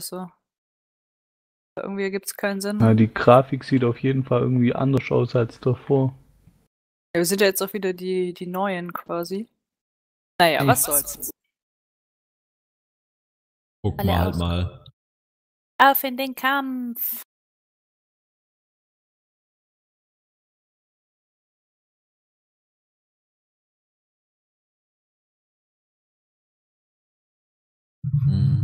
So. Irgendwie ergibt es keinen Sinn. Ja, die Grafik sieht auf jeden Fall irgendwie anders aus als davor. Ja, wir sind ja jetzt auch wieder die, die neuen quasi. Naja, Hm. was soll's. Alle wir halt mal. Auf in den Kampf! Mhm.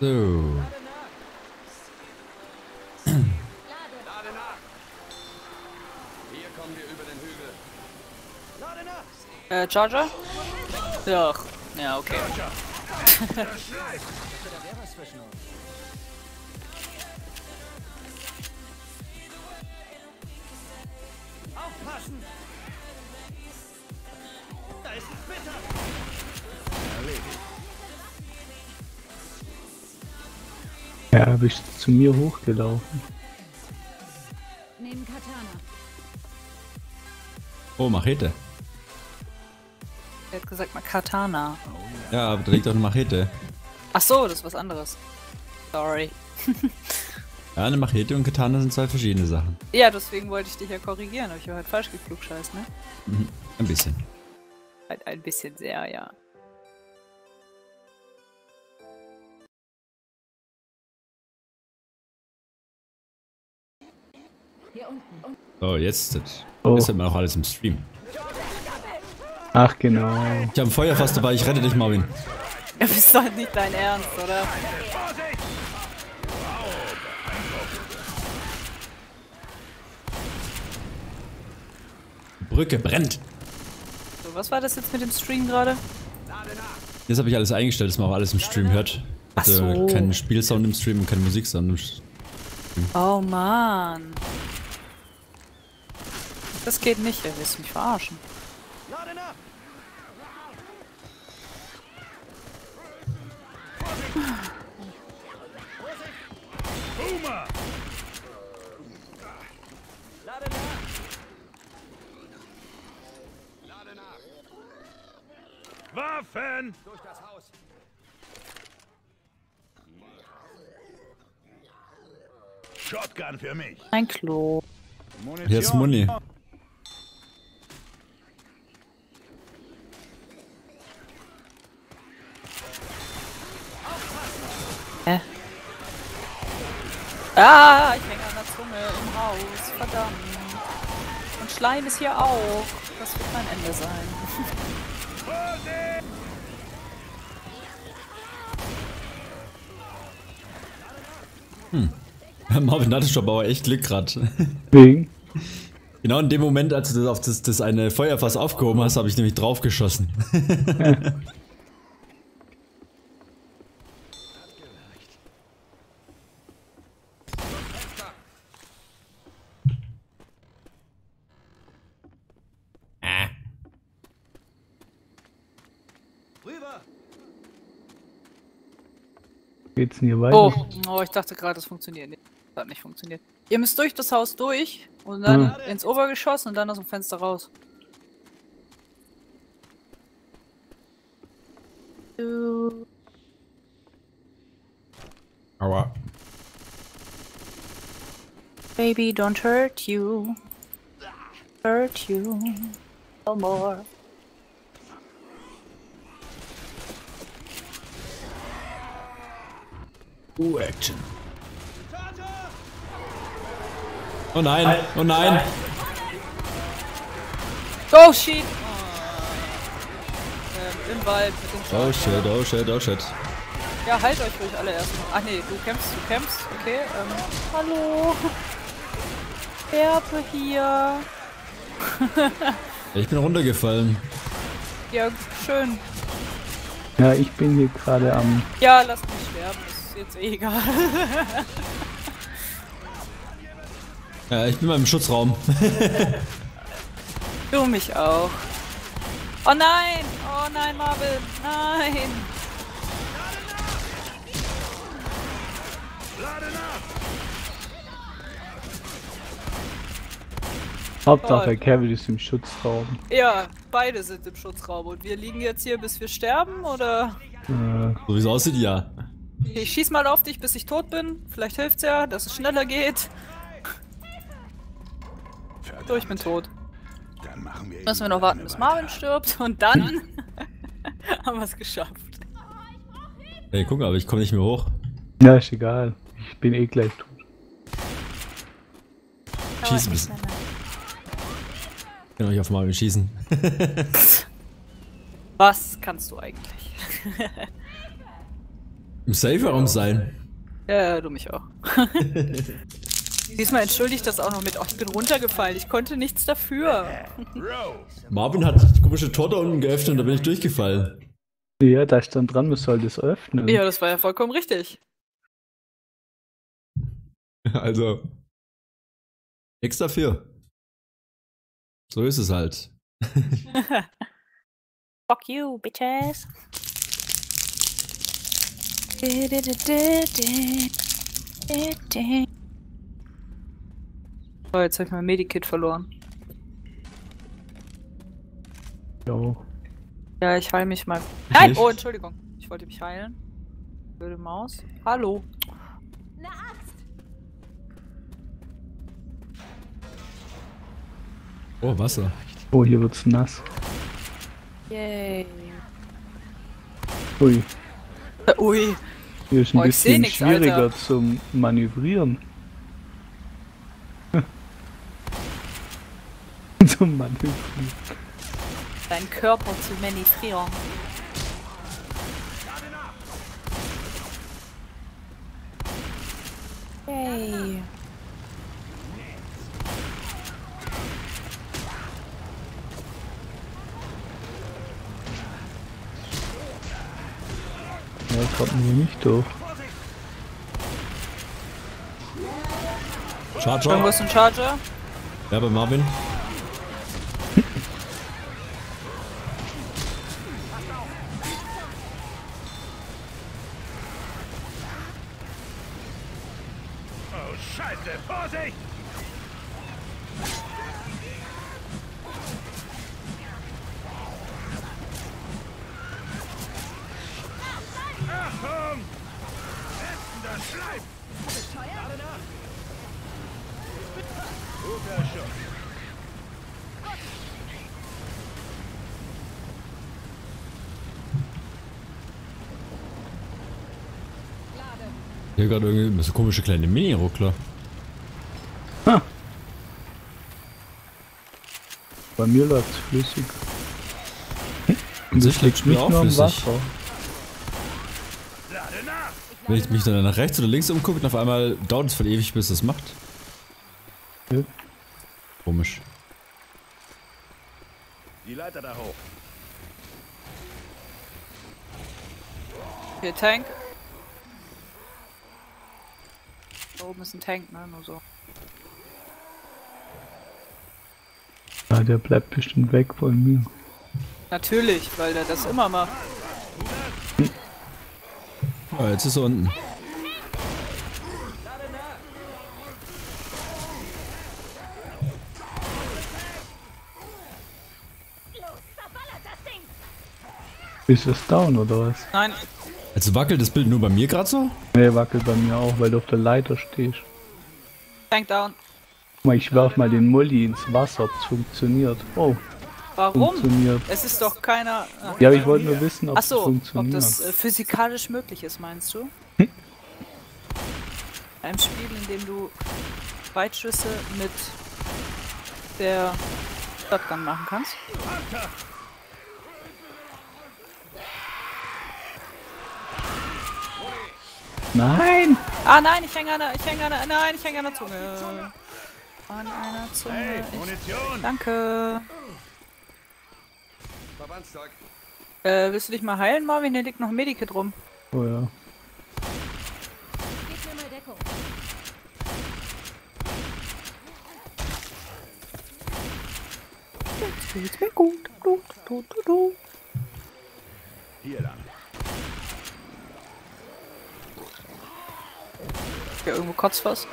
nach! Äh, Charger? Ja, ja, okay. Aufpassen! Bist du zu mir hochgelaufen. Nehmen Katana. Oh, Machete. Er hat gesagt mal Katana. Ja, aber da liegt doch eine Machete. Ach so, das ist was anderes. Sorry. Ja, eine Machete und Katana sind zwei verschiedene Sachen. Ja, deswegen wollte ich dich ja korrigieren, aber ich war halt falsch geklugscheißt, ne? Mhm. Ein bisschen. Halt ein bisschen sehr, ja. So, jetzt das. Oh. Ist immer noch alles im Stream. Ach genau. Ich habe ein Feuerfass dabei, ich rette dich, Marvin. Ja, bist doch nicht dein Ernst, oder? Die Brücke brennt. So, was war das jetzt mit dem Stream gerade? Jetzt habe ich alles eingestellt, dass man auch alles im Stream hört. Ach Also so. keinen Spielsound im Stream und keinen Musiksound im Stream. Oh Mann. Das geht nicht, er willst mich verarschen. Waffen! Durch das Haus! Shotgun für mich. Ein Klo. Hier ist Muni. Hä? Ah, ich hänge an der Zunge im Haus. Verdammt. Und Schleim ist hier auch. Das wird mein Ende sein. Marvin hatte schon aber echt Glück grad. Wegen. Genau in dem Moment, als du das auf das, das eine Feuerfass aufgehoben hast, habe ich nämlich draufgeschossen. Ah. Rüber! Geht's denn hier weiter? Oh, oh ich dachte gerade, das funktioniert nicht. Das hat nicht funktioniert. Ihr müsst durch das Haus durch und dann Hm. ins Obergeschoss und dann aus dem Fenster raus. Aua. Baby, don't hurt you. Hurt you. No more. Uh, Action. Oh nein, oh nein. Go, shit! Ähm, Im Wald mit dem Oh Schaf. shit, oh shit, oh shit. Ja, halt euch ruhig alle erstmal. Ach nee, du kämpfst, du kämpfst. Okay, ähm. Hallo! Sterbe hier! Ich bin runtergefallen. Ja, schön. Ja, ich bin hier gerade am. Ja, lass mich sterben, jetzt eh egal. Ja, ich bin mal im Schutzraum. Du mich auch. Oh nein! Oh nein, Marvin! Nein! Hauptsache. Kevin ist im Schutzraum. Ja, beide sind im Schutzraum und wir liegen jetzt hier, bis wir sterben, oder? Äh, So wie es aussieht, ja. Ich schieß mal auf dich, bis ich tot bin. Vielleicht hilft's ja, dass es schneller geht. So, ich bin tot. Dann machen wir Müssen wir noch warten, bis Marvin weitere. stirbt und dann haben wir es geschafft. Ey, guck, aber ich komme nicht mehr hoch. ja, ist egal. Ich bin eh gleich tot. Schieß ein bisschen. Ich kann euch auf Marvin schießen. Was kannst du eigentlich? Im Safe-Raum sein. Ja, du mich auch. Diesmal entschuldigt das auch noch mit, oh, ich bin runtergefallen, ich konnte nichts dafür. Marvin hat die komische Tor da unten geöffnet und da bin ich durchgefallen. Ja, da stand dran, man soll das öffnen. Ja, das war ja vollkommen richtig. Also. Nix dafür. So ist es halt. Fuck you, bitches. Oh, jetzt hab ich mein Medikit verloren. Jo. Ja, ich heile mich mal. Nein! Oh, Entschuldigung. Ich wollte mich heilen. Blöde Maus. Hallo. Oh, Wasser. Oh, hier wird's nass. Yay. Ui, Ui. hier ist ein Oh, bisschen nix, schwieriger Alter. zum Manövrieren. zum Manövrieren. Dein Körper zu manövrieren. Yay. Ja, kommt mir nicht durch. Charger. Irgendwo ist ein Charger. Ja, bei Marvin. Hier gerade irgendwie so komische kleine Mini-Ruckler. Bei mir läuft's flüssig. Und sich liegt nicht auch flüssig. Wenn ich mich dann nach rechts oder links umgucke und auf einmal dauert es voll ewig, bis das macht. Ja. Komisch. Die Leiter da hoch. Hier, Tank. Da oben ist ein Tank, ne? Nur so. Ja, der bleibt bestimmt weg von mir. Natürlich, weil der das immer macht. Oh, jetzt ist er unten. Ist es down oder was? Nein, Also wackelt das Bild nur bei mir gerade so? Ne, wackelt bei mir auch, weil du auf der Leiter stehst. Tank down. Guck mal, ich werf mal den Mulli ins Wasser, ob's funktioniert. Oh, Warum? funktioniert. Es ist doch keiner. Ah. Ja, aber ich wollte nur wissen, ob es Achso, ob funktioniert. das äh, physikalisch möglich ist, meinst du? Ein Spiel, in dem du Weitschüsse mit der Shotgun machen kannst. Nein! Ah nein, ich hänge an der, ich hänge an der, nein, ich hänge an der Zunge. An einer Zunge. Hey, Ich, Munition! danke. Verbandszeug. Äh, willst du dich mal heilen, Marvin? Hier liegt noch ein Medikit rum. Oh ja. Gib mir mal Deckung. Jetzt geht's mir gut. Du, du, du, du. Hier lang. Ja, irgendwo kotzt was.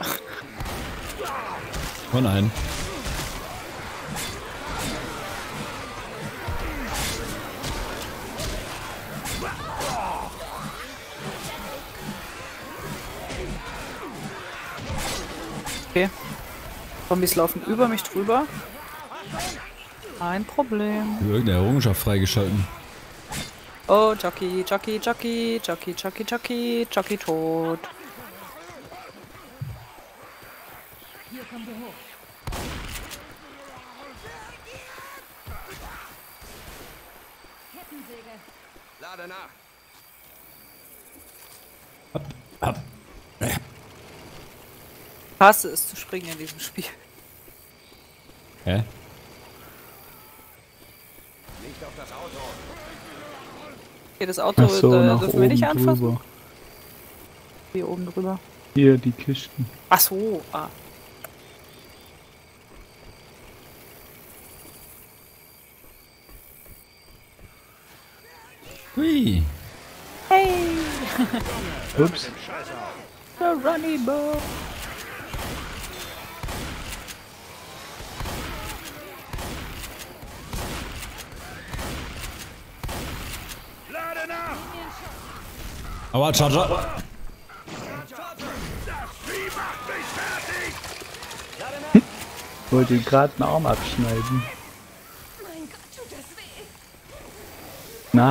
Oh nein. Okay. Zombies laufen über mich drüber. Kein Problem. Irgendeine Errungenschaft freigeschalten. Oh, Jockey, Jockey, Jockey, Jockey, Jockey, Jockey, Jockey tot. Hier kommen wir hoch. Kettensäge. Lade nach. Ab. Hasse es zu springen in diesem Spiel. Hä? Nicht auf das Auto. Hier, das Auto so, äh, nach dürfen wir nicht oben anfassen. drüber. Hier oben drüber. Hier, die Kisten. Ach so, ah. Hui. Hey, Ups. the Runny Bow. Lade nach! Aber Charger. Wollte gerade einen Arm abschneiden. Mein Gott, tut das weh.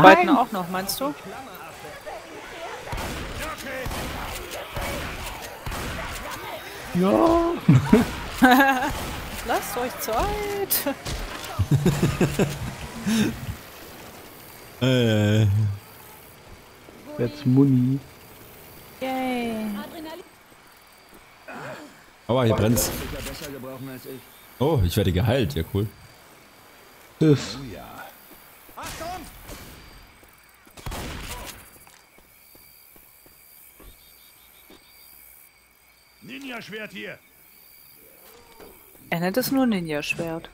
Beiden Nein! auch noch, meinst du? Ja! Lasst euch Zeit. Äh. Jetzt Muni. Yay. Adrenalin. Aua, hier brennt's. Oh, ich werde geheilt. Ja, cool. Achtung! Ninja-Schwert hier! Er nennt es nur Ninja-Schwert.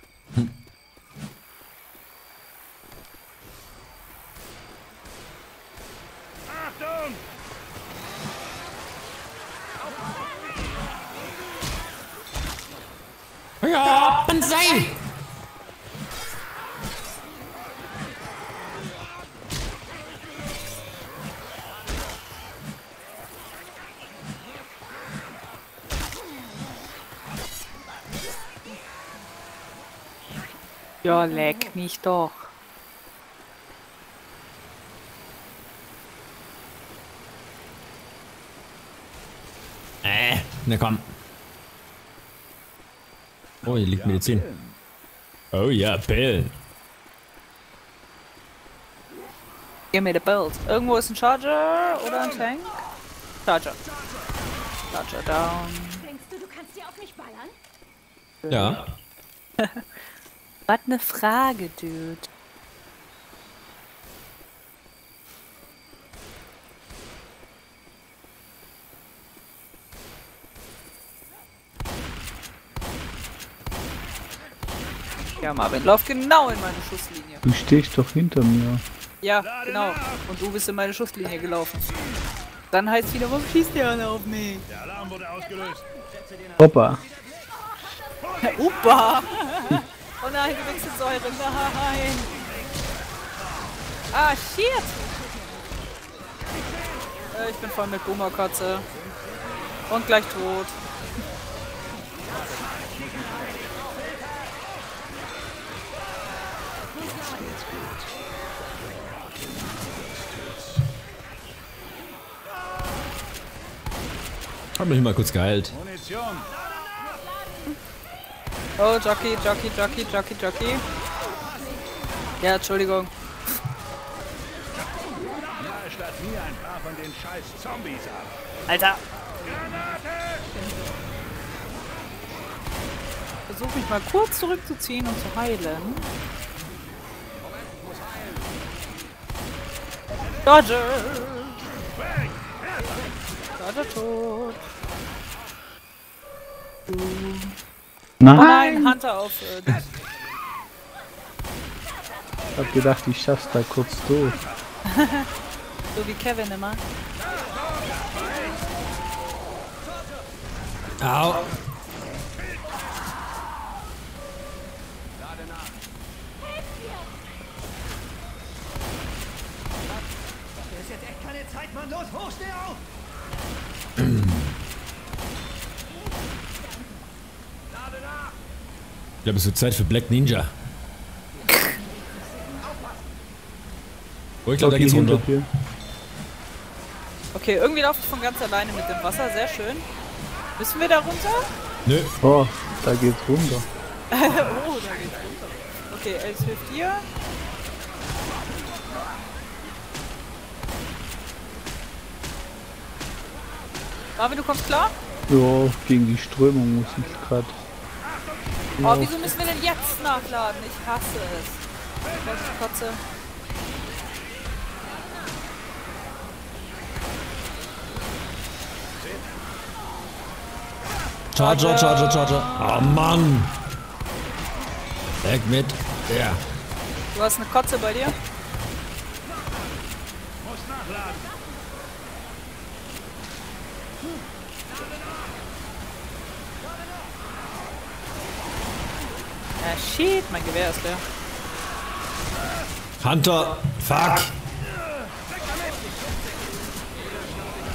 Achtung! Ja, Banzai! Ja, leck mich doch. Äh, na komm. Oh, hier liegt Medizin. Oh ja, Pillen. Give me the belt. Irgendwo ist ein Charger oder ein Tank? Charger. Charger down. Denkst du, du kannst dir auf mich ballern? Ja. Was ne Frage, Dude. Ja, Marvin, lauf genau in meine Schusslinie. Du stehst doch hinter mir. Ja, genau. Und du bist in meine Schusslinie gelaufen. Dann heißt wieder, warum schießt der alle auf mich? Der Alarm wurde ausgelöst. Hoppa. Upa! Oh nein, du Wechselsäure, nein! Ah, shit! Äh, ich bin voll mit Boomerkotze. Und gleich tot. Hab mich mal kurz geheilt. Munition! Oh, Jockey, Jockey, Jockey, Jockey, Jockey. Ja, Entschuldigung. Alter! Versuche mich mal kurz zurückzuziehen und zu heilen. Charger! Charger tot. Nein! nein, Hunter auf. Äh. Ich hab gedacht, ich schaff's da kurz durch. so wie Kevin immer. Au. Das ist jetzt echt keine Zeit, Mann. Los, hoch, steh auf! Ich glaube, es wird Zeit für Black Ninja. Oh, ich glaube, da Okay, geht's runter. Okay, irgendwie laufe ich von ganz alleine mit dem Wasser. Sehr schön. Müssen wir da runter? Nö. Oh, da geht's runter. oh, da geht's runter. Okay, Els hilft dir. Marvin, du kommst klar? Ja, gegen die Strömung muss ich grad. Oh, wieso müssen wir denn jetzt nachladen? Ich hasse es. Ich kotze. Charger, Charger, Charger. Oh Mann. Weg mit. Ja. Du hast eine Kotze bei dir? Ah, shit, mein Gewehr ist leer. Hunter. Fuck.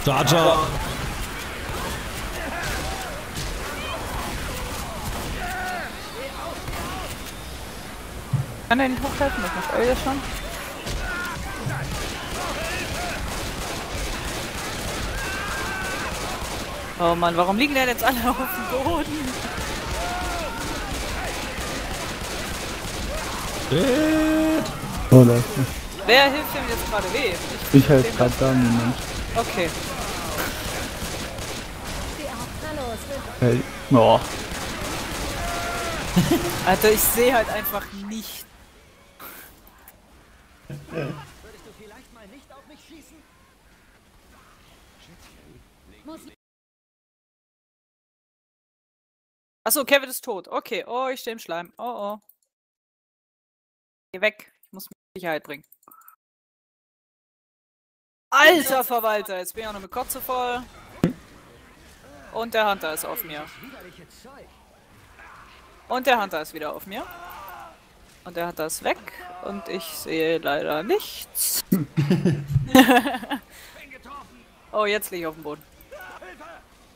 Charger. Kann der nicht hochhelfen? Das macht Elia schon. Oh Mann, warum liegen denn jetzt alle auf dem Boden? Shit. Oh, ist Wer hilft dem jetzt gerade weh? Ich helfe grad da, Moment. Okay. Hey. Oh, Alter, ich sehe halt einfach nicht. Würdest du vielleicht mal nicht auf mich schießen? Muss Achso, Kevin ist tot. Okay. Oh, ich stehe im Schleim. Oh, oh. Geh weg. Ich muss mich in Sicherheit bringen. Alter Verwalter, jetzt bin ich auch noch mit Kotze voll. Und der Hunter ist auf mir. Und der Hunter ist wieder auf mir. Und der Hunter ist weg. Und ich sehe leider nichts. oh, jetzt liege ich auf dem Boden.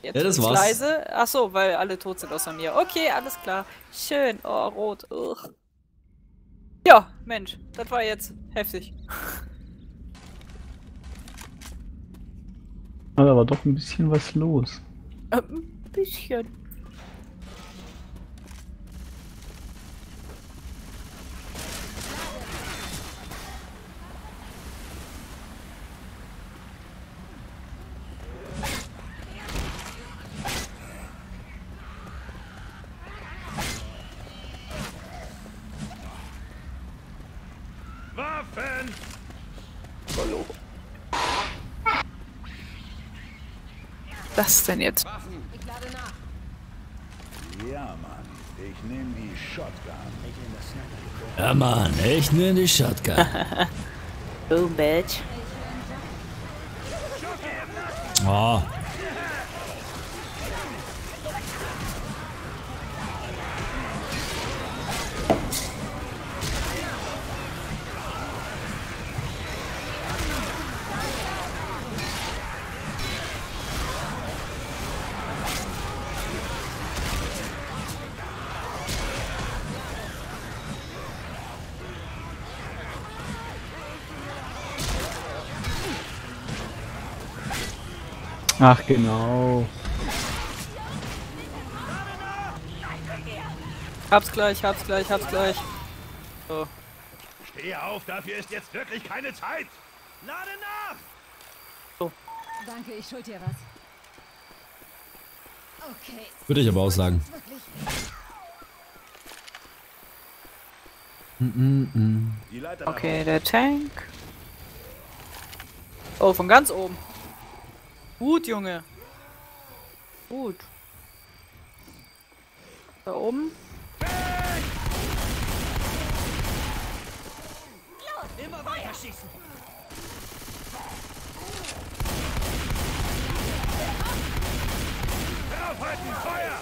Jetzt Ja, das war's. leise. Ach so, weil alle tot sind außer mir. Okay, alles klar. Schön. Oh, rot. Ugh. Ja, Mensch, das war jetzt heftig. Da war doch ein bisschen was los. Ähm, Ein bisschen. Waffen! Was denn jetzt? ich lade nach. Ja, Mann. Ich nehme die Shotgun. Ja, Mann. Ich nehme die Shotgun. Boom, bitch. Oh. Ach, genau. Hab's gleich, hab's gleich, hab's gleich. So. Steh auf, dafür ist jetzt wirklich keine Zeit. Lade nach! Danke, ich schuld dir was. Okay. Würde ich aber auch sagen. Die Leiter nach Okay, der Tank. Oh, von ganz oben. Gut, Junge. Gut. Da oben. Immer weiter schießen. Aufhalten! Feuer!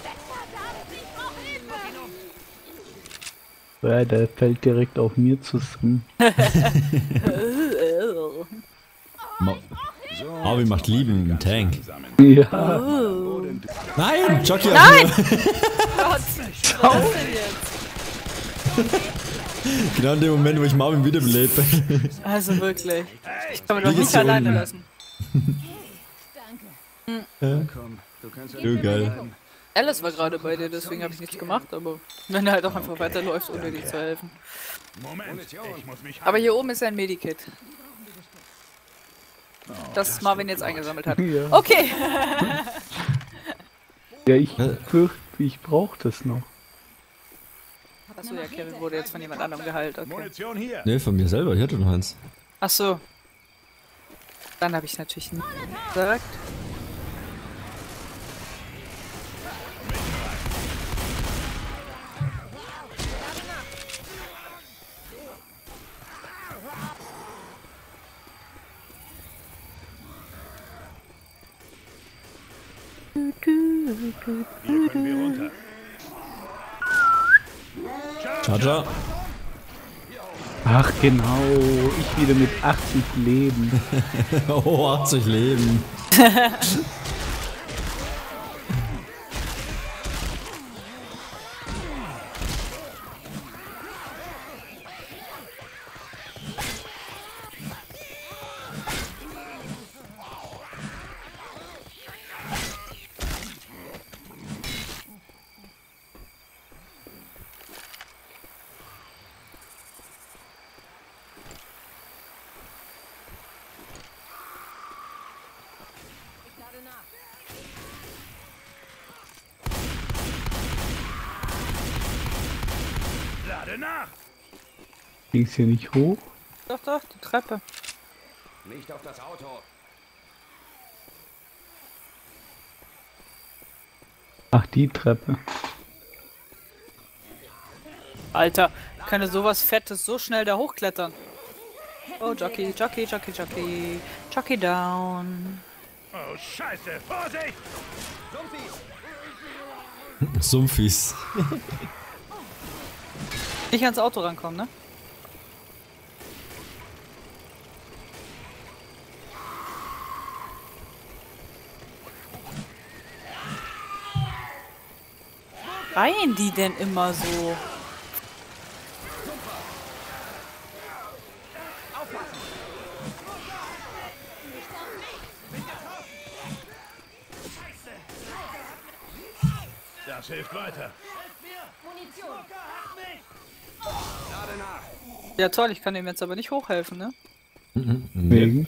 Ja, der fällt direkt auf mir zusammen. Harvey macht Lieben im Tank. Ja, Nein! Jockey Nein! Gott, was ist denn jetzt? Genau in dem Moment, wo ich Marvin wiederbelebe. Also wirklich. Ich kann mich doch nicht alleine unten? lassen. Komm, du kannst Du geil. Alice war gerade bei dir, deswegen habe ich nichts gemacht, aber wenn er halt auch einfach weiterläuft, ohne dir zu helfen. Moment, ich muss mich Aber hier oben ist ein Medikit. Das Marvin jetzt eingesammelt hat. ja. Okay. ja ich fürchte, ich brauche das noch. Achso, ja, Kevin wurde jetzt von jemand anderem geheilt. Okay. Ne, von mir selber. Ich hatte noch eins. Achso. Dann habe ich natürlich nicht gesagt. Charger. Ach genau, ich wieder mit 80 Leben. Oh, 80 Leben. Lade nach! Ging's hier nicht hoch? Doch, doch, die Treppe. Nicht auf das Auto. Ach, die Treppe. Alter, kann er sowas Fettes so schnell da hochklettern? Oh, Jockey, Jockey, Jockey, Jockey. Jockey down. Oh, Scheiße! Vorsicht! Sumpfis. Nicht ans Auto rankommen, ne? Reihen die denn immer so? Das hilft weiter. Ja toll, ich kann ihm jetzt aber nicht hochhelfen, ne? Wegen.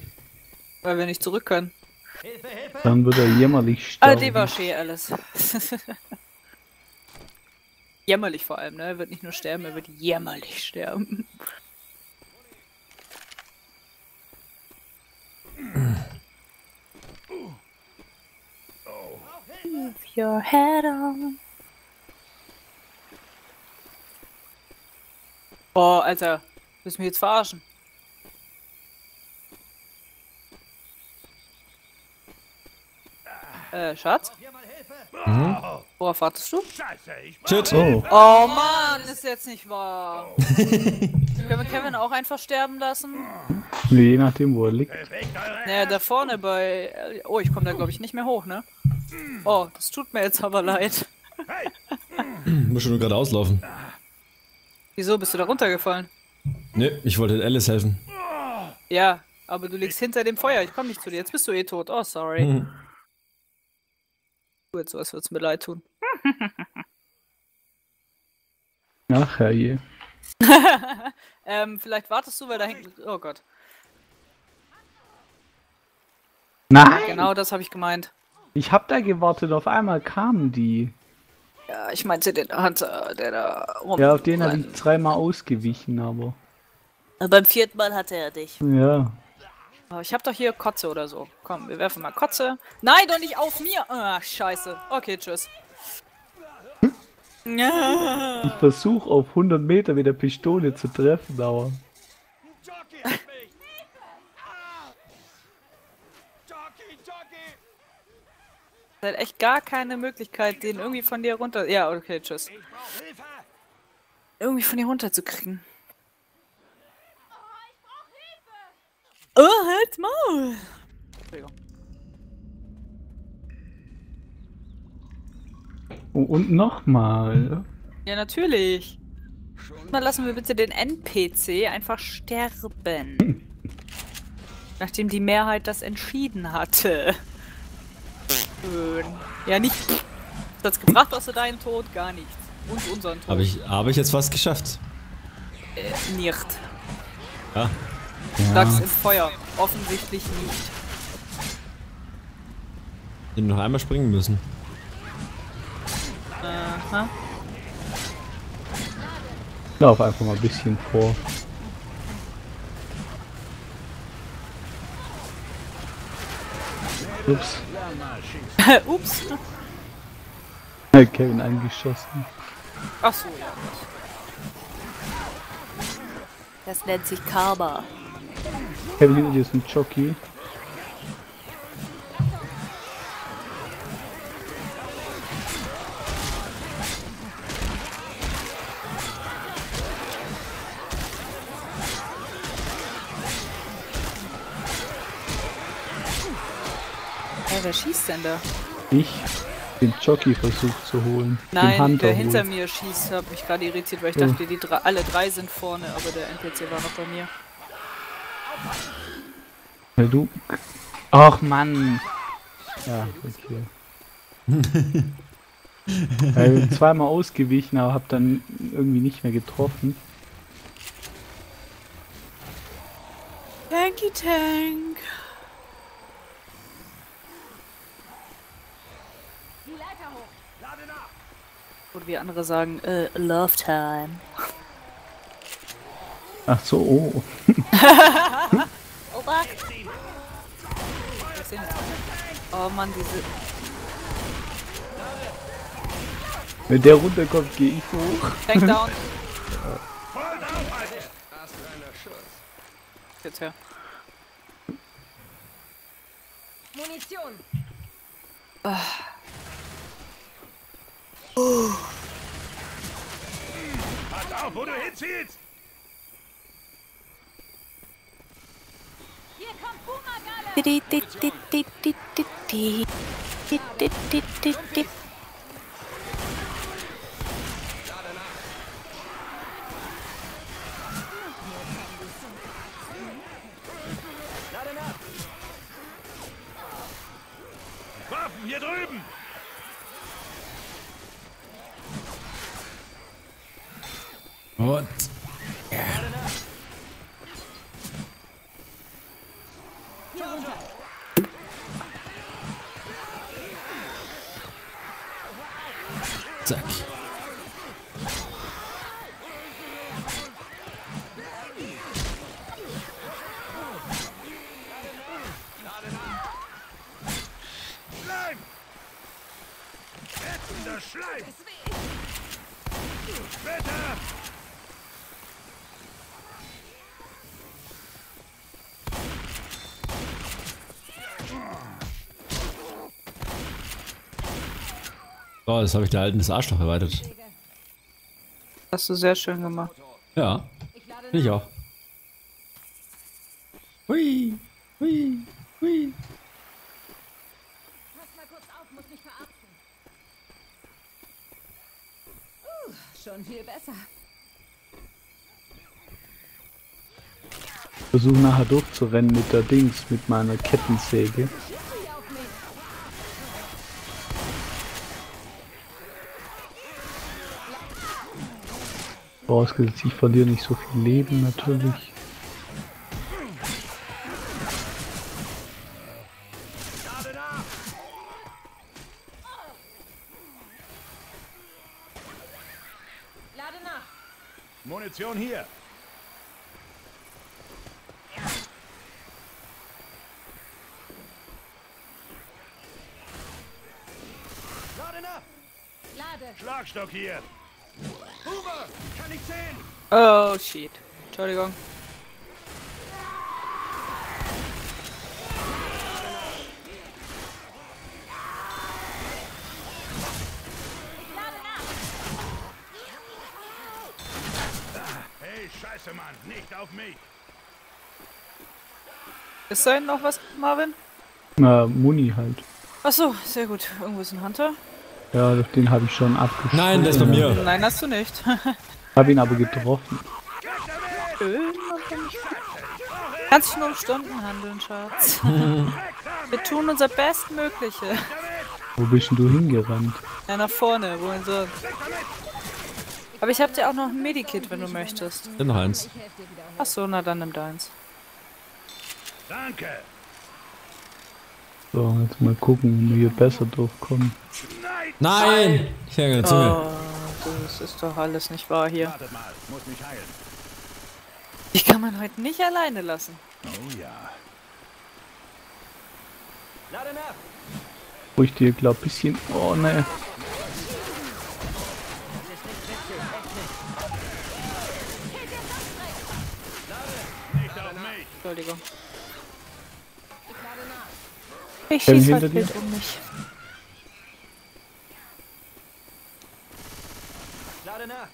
Weil wir nicht zurück können. Dann wird er jämmerlich Ah, sterben. die war schön alles. jämmerlich vor allem, ne? Er wird nicht nur sterben, er wird jämmerlich sterben. Move your head on. Boah, Alter, willst du mich jetzt verarschen? Äh, Schatz? Worauf wartest du? Scheiße, ich Shit. Oh, Oh Mann, ist jetzt nicht wahr. Können wir Kevin auch einfach sterben lassen? je nachdem, wo er liegt. Naja, da vorne bei... Oh, ich komme da glaube ich nicht mehr hoch, ne? Oh, das tut mir jetzt aber leid. Muss schon nur gerade auslaufen. Wieso bist du da runtergefallen? Ne, ich wollte Alice helfen. Ja, aber du liegst hinter dem Feuer. Ich komme nicht zu dir. Jetzt bist du eh tot. Oh, sorry. Gut, sowas wird's mir leid tun. Ach, herrje. Ähm, vielleicht wartest du, weil da hängt... Oh Gott. Nein! Genau das habe ich gemeint. Ich hab da gewartet, auf einmal kamen die. Ja, ich meinte den Hunter, der da rum... Ja, auf den habe ich dreimal ausgewichen, aber. Beim vierten Mal hatte er dich. Ja. Oh, ich hab doch hier Kotze oder so. Komm, wir werfen mal Kotze. Nein, doch nicht auf mir. Ah, scheiße. Okay, tschüss. Ja. Ich versuche auf 100 Meter mit der Pistole zu treffen, aber Jockey hat echt gar keine Möglichkeit, den irgendwie von dir runter... Ja, okay, tschüss. Irgendwie von dir runterzukriegen. Oh, halt's Maul! Entschuldigung. Oh, und nochmal. Ja, natürlich. Dann lassen wir bitte den NPC einfach sterben. Nachdem die Mehrheit das entschieden hatte. Schön. Ja, nicht. Was hat's gebracht außer deinen Tod? Gar nichts. Und unseren Tod. Habe ich, hab ich jetzt was geschafft? Äh, nicht. Ja. Lachs im Feuer. Offensichtlich nicht. Den noch einmal springen müssen. Aha. Lauf einfach mal ein bisschen vor. Ups, Ups. Kevin angeschossen. Ach so, ja. Das nennt sich Karma. Kevin hinter dir ist ein Jockey. Ja, wer schießt denn da? Ich den Jockey versucht zu holen. Nein, der hinter holen. mir schießt, hat mich gerade irritiert, weil ich Oh. dachte, die drei, alle drei sind vorne, aber der NPC war noch bei mir. Ja, du. Ach Mann. Ja, okay. bin zweimal ausgewichen, aber hab dann irgendwie nicht mehr getroffen. Tanky Tank. Die Leiter hoch. Lade nach! Oder wie andere sagen, äh, Love Time. Ach so, oh. Opa! Oh Mann, diese. Wenn der runterkommt, gehe ich hoch. Tank down. Voll drauf, Alter! Jetzt her. Munition. Pass auf, wo du hinziehst! Hier kommt Boomergalle. Waffen hier drüben! Und zack. Schleim! Ätzender Schleim! Bitte! So, das habe ich der alten das Arschloch erweitert. Hast du sehr schön gemacht. Ja, Ich auch. Hui, hui, hui. Pass mal kurz auf, muss mich verarzten. Uh, schon viel besser. Versuche nachher durchzurennen mit der Dings, mit meiner Kettensäge. Vorausgesetzt, ich verliere nicht so viel Leben natürlich. Lade nach! Lade nach. Munition hier! Granate. Schlagstock hier. Boomer, kann ich sehen? Oh, shit. Entschuldigung. Hey, scheiße, Mann, nicht auf mich. Ist da hinten noch was, Marvin? Na, Muni halt. Achso, sehr gut. Irgendwo ist ein Hunter. Ja, den habe ich schon abgeschossen. Nein, der ist bei mir. Nein, hast du nicht. Hab ihn aber getroffen. Schön. Kann sich nur um Stunden handeln, Schatz. Wir tun unser Bestmögliche. Wo bist denn du hingerannt? Ja, nach vorne, wohin sonst? Aber ich hab dir auch noch ein Medikit, wenn du möchtest. Wieder hoch. Achso, na dann nimm deins. Danke. So, jetzt mal gucken, wie wir hier besser durchkommen. Nein! Ich hänge eine Zunge. Oh, das ist doch alles nicht wahr hier. Wartet mal, muss mich heilen. Die kann man heute nicht alleine lassen. Oh ja. Wo ich dir glaub bisschen. Oh ne. Entschuldigung. Ich lade nach. Ich Bin schieß hinter halt dir. wild um mich. Lade nach.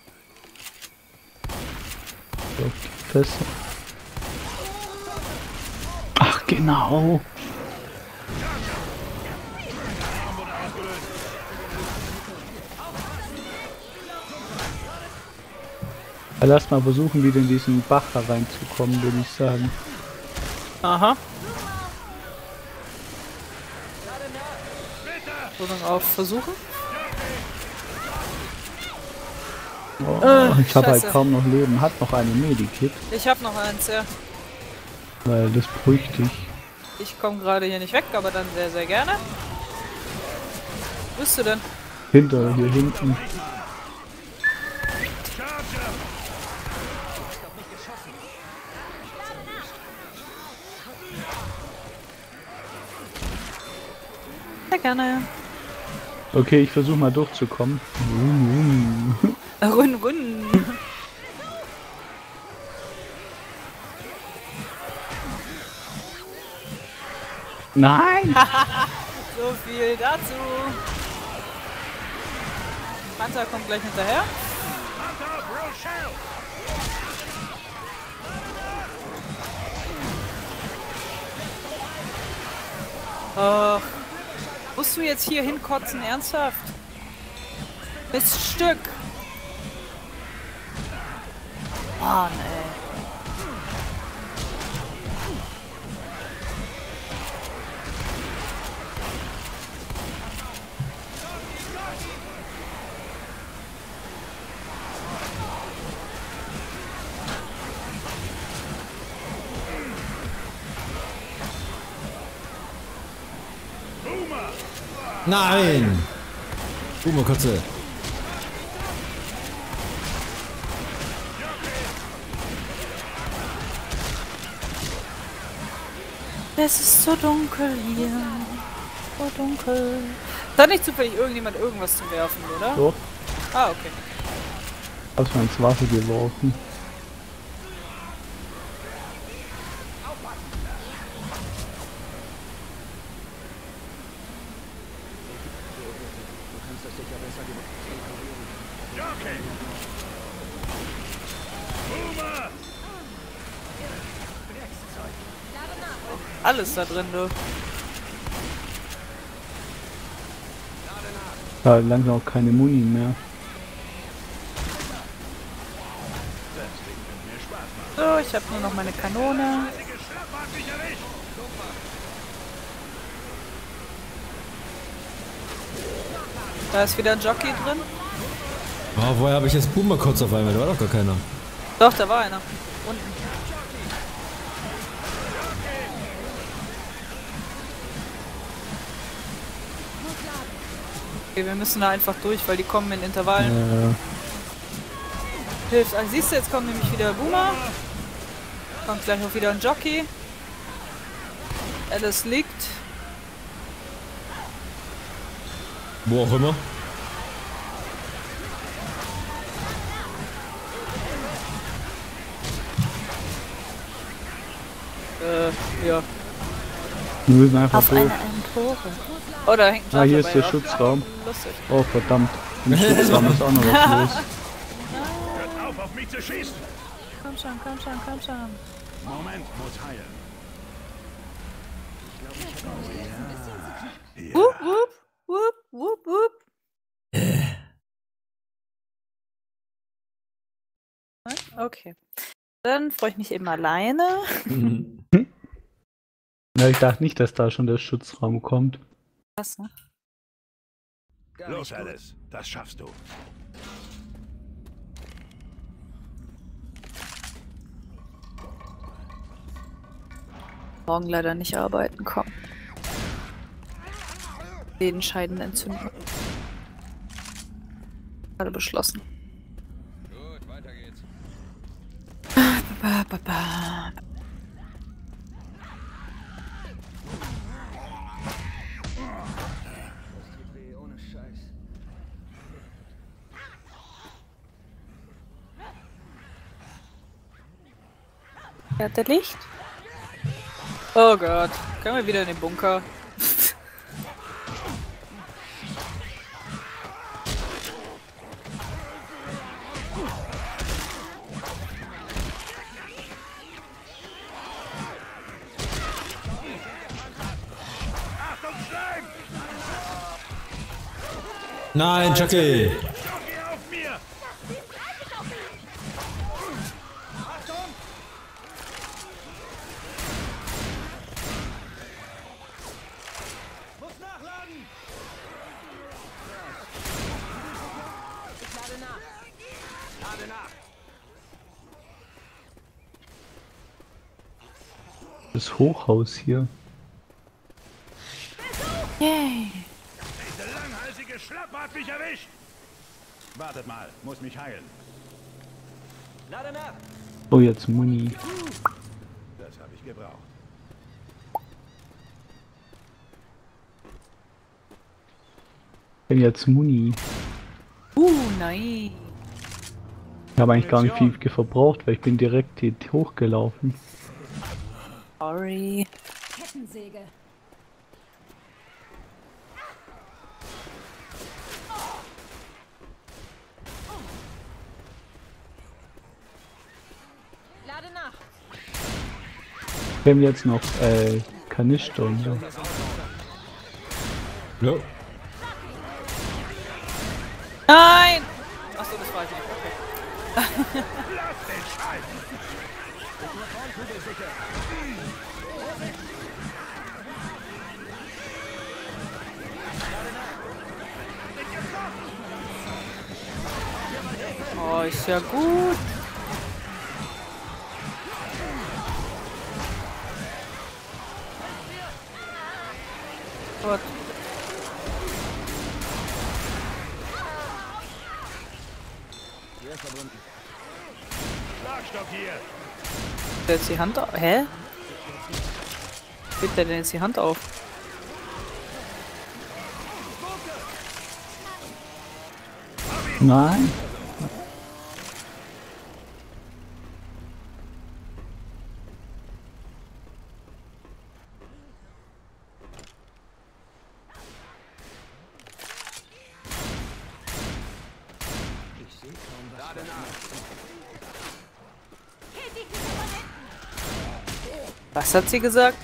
So, Fässer. Ach, genau. Lass mal versuchen, wieder in diesen Bach hereinzukommen, würde ich sagen. Aha. So dann auf versuchen. Oh, Äh, ich habe halt kaum noch Leben. Hat noch eine Medikit, Ich hab noch eins, ja. weil das bräuchte ich. Ich komme gerade hier nicht weg, aber dann sehr, sehr gerne. Wo bist du denn? Hinter, hier hinten. Charger! Sehr gerne. Okay, ich versuche mal durchzukommen. Run, run. Nein! So viel dazu. Panther kommt gleich hinterher. Ach, musst du jetzt hier hinkotzen, ernsthaft? Miststück. Mann, ey. Nein! Boomer Kotze. Es ist so dunkel hier. So dunkel. Da nicht zufällig irgendjemand irgendwas zu werfen, oder? Doch, Ah, okay. hast du ins Wasser geworfen. Da drin, du. Da langsam auch keine Muni mehr. So, ich habe nur noch meine Kanone. Da ist wieder ein Jockey drin. Oh, woher habe ich jetzt Boomer Kotze auf einmal? Da war doch gar keiner. Doch, da war einer. Unten. wir müssen da einfach durch, weil die kommen in Intervallen. Ja. Hilft. Also siehst du, jetzt kommt nämlich wieder Boomer. Kommt gleich noch wieder ein Jockey. Alice liegt. Wo auch immer. Äh, ja. Wir müssen einfach Auf durch. Eine, eine. Empore. Oh, da hängt ein Ah, hier ist der ja. Schutzraum. Lustig. Oh, verdammt. Im Schutzraum ist auch noch was los. Hört auf, auf mich zu schießen! Komm schon, komm schon, komm schon. Moment, muss heilen. Wupp, wupp, wupp, wupp, wupp. Okay. Dann freue ich mich eben alleine. Ja, ich dachte nicht, dass da schon der Schutzraum kommt. Was, ne? Los, Alice, das schaffst du. Morgen leider nicht arbeiten, komm. Sehenscheidenentzündung. Gerade beschlossen. Gut, weiter geht's. Ba, ba, ba. Der Licht? Oh Gott. Können wir wieder in den Bunker? Nein, Chucky! Jockey auf mir! Achtung! Muss nachladen! Ich lade nach. Lade nach! Hochhaus hier. Yay. Diese langhalsige Schlappe hat mich erwischt! Wartet mal, muss mich heilen. Oh, jetzt Muni. Das habe ich gebraucht. Ich bin jetzt Muni. Uh, nein. Ich habe eigentlich gar nicht viel verbraucht, weil ich bin direkt hier hochgelaufen. Sorry. Kettensäge. Lade nach. Wir haben jetzt noch äh, Kanister und so. Ja. Nein! Achso, das war ich nicht. Okay. Lass den Scheiß! Oh, ist ja gut. Gott. Schlagstock hier! Der jetzt die Hand auf. Hä? Hebt der denn jetzt die Hand auf? Nein. Was hat sie gesagt?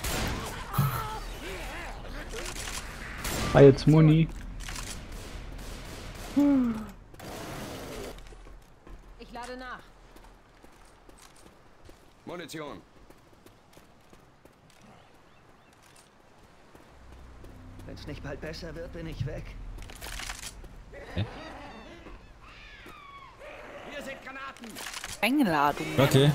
Ah, jetzt Muni. Ich lade nach. Munition. Wenn es nicht bald besser wird, bin ich weg. Hier sind Granaten. Einladung. Okay.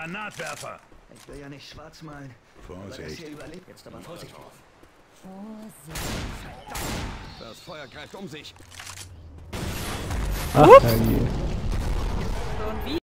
Granatwerfer! Ich will ja nicht schwarz malen. Vorsicht. Jetzt aber Vorsicht. Vorsicht. Das Feuer greift um sich. Ach, Und wie?